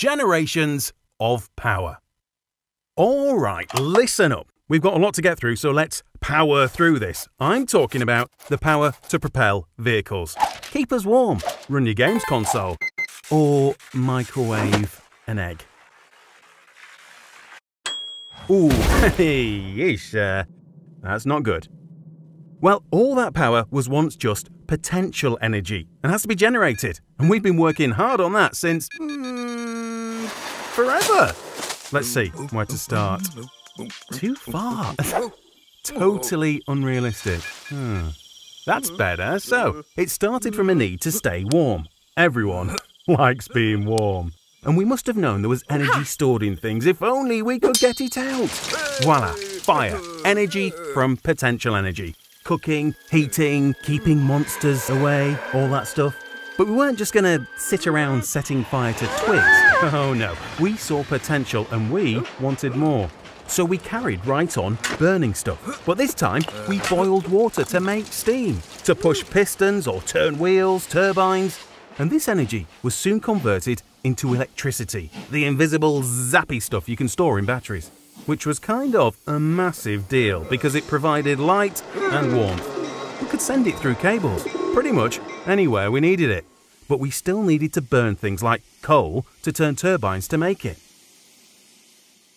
generations of power. All right, listen up. We've got a lot to get through, so let's power through this. I'm talking about the power to propel vehicles. Keep us warm, run your games console, or microwave an egg. Ooh, hey, yeesh, uh, that's not good. Well, all that power was once just potential energy and has to be generated. And we've been working hard on that since. Mm, forever. Let's see where to start. Too far. totally unrealistic. Hmm. That's better. So, it started from a need to stay warm. Everyone likes being warm. And we must have known there was energy stored in things if only we could get it out. Voila, fire, energy from potential energy cooking, heating, keeping monsters away, all that stuff. But we weren't just going to sit around setting fire to twigs. Oh no, we saw potential and we wanted more. So we carried right on burning stuff. But this time, we boiled water to make steam, to push pistons or turn wheels, turbines. And this energy was soon converted into electricity, the invisible zappy stuff you can store in batteries which was kind of a massive deal because it provided light and warmth. We could send it through cables, pretty much anywhere we needed it, but we still needed to burn things like coal to turn turbines to make it.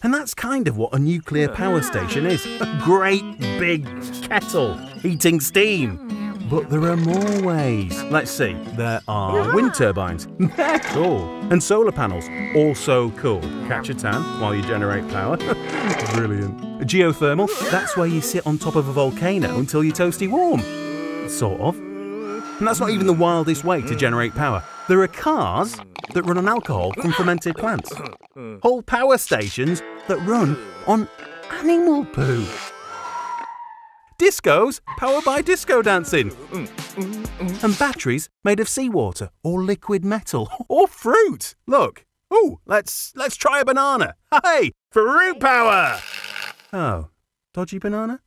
And that's kind of what a nuclear power station is a great big kettle heating steam. But there are more ways. Let's see. There are wind turbines. They're cool. And solar panels. Also cool. Catch a tan while you generate power. Brilliant. Geothermal. That's where you sit on top of a volcano until you're toasty warm. Sort of. And that's not even the wildest way to generate power. There are cars that run on alcohol from fermented plants. Whole power stations that run on animal poo. Discos powered by disco dancing. And batteries made of seawater or liquid metal or fruit. Look. Oh, let's let's try a banana. Hey, fruit power. Oh, dodgy banana?